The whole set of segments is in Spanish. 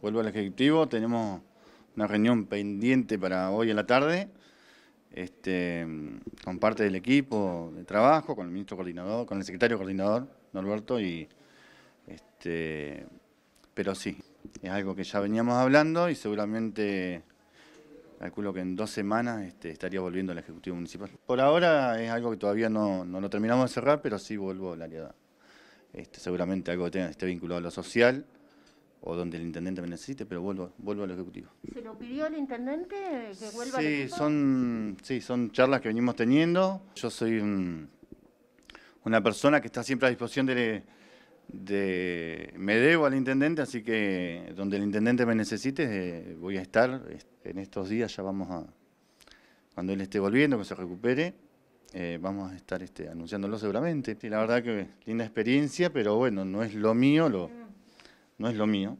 vuelvo al Ejecutivo, tenemos una reunión pendiente para hoy en la tarde, este, con parte del equipo de trabajo, con el ministro coordinador, con el secretario coordinador, Norberto, y este, pero sí, es algo que ya veníamos hablando y seguramente calculo que en dos semanas este, estaría volviendo al Ejecutivo Municipal. Por ahora es algo que todavía no, no lo terminamos de cerrar, pero sí vuelvo al área, este, seguramente algo que tenga, esté vinculado a lo social, o donde el intendente me necesite, pero vuelvo, vuelvo al Ejecutivo. ¿Se lo pidió el intendente que vuelva al Sí, equipo? son, sí, son charlas que venimos teniendo. Yo soy un- una persona que está siempre a disposición de, de... Me debo al intendente, así que donde el intendente me necesite eh, voy a estar. En estos días ya vamos a... Cuando él esté volviendo, que se recupere, eh, vamos a estar este, anunciándolo seguramente. La verdad que linda experiencia, pero bueno, no es lo mío, lo, no es lo mío.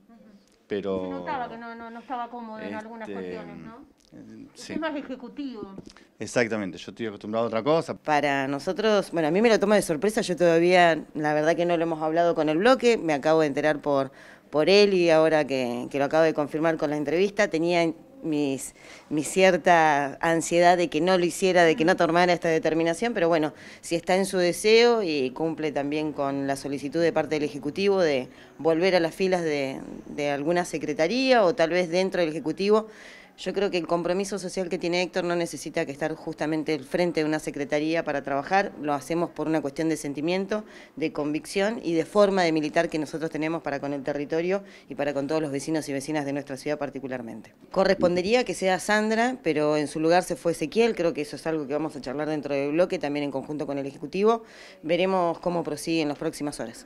Pero... Se notaba que no, no, no estaba cómodo en algunas este, cuestiones, ¿no? eh, sí. Es más ejecutivo. Exactamente, yo estoy acostumbrado a otra cosa. Para nosotros, bueno, a mí me lo toma de sorpresa, yo todavía, la verdad que no lo hemos hablado con el bloque, me acabo de enterar por, por él y ahora que, que lo acabo de confirmar con la entrevista, tenía mis, mi cierta ansiedad de que no lo hiciera, de que no tomara esta determinación, pero bueno, si está en su deseo y cumple también con la solicitud de parte del Ejecutivo de volver a las filas de, de alguna secretaría o tal vez dentro del Ejecutivo, yo creo que el compromiso social que tiene Héctor no necesita que estar justamente al frente de una secretaría para trabajar, lo hacemos por una cuestión de sentimiento, de convicción y de forma de militar que nosotros tenemos para con el territorio y para con todos los vecinos y vecinas de nuestra ciudad particularmente. Correspondería que sea Sandra, pero en su lugar se fue Ezequiel, creo que eso es algo que vamos a charlar dentro del bloque, también en conjunto con el Ejecutivo. Veremos cómo prosigue en las próximas horas.